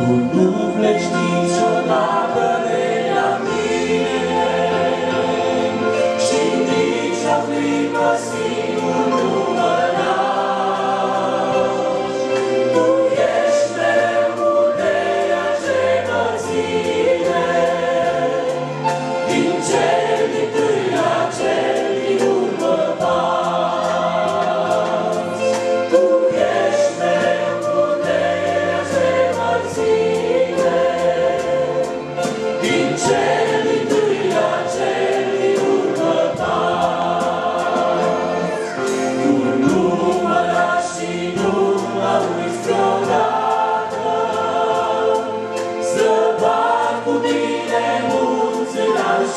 Tu nu pleci niciodată de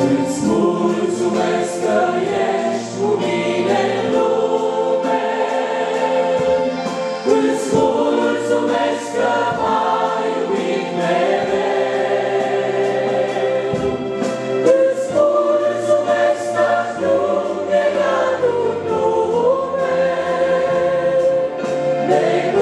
Îți mulțumesc de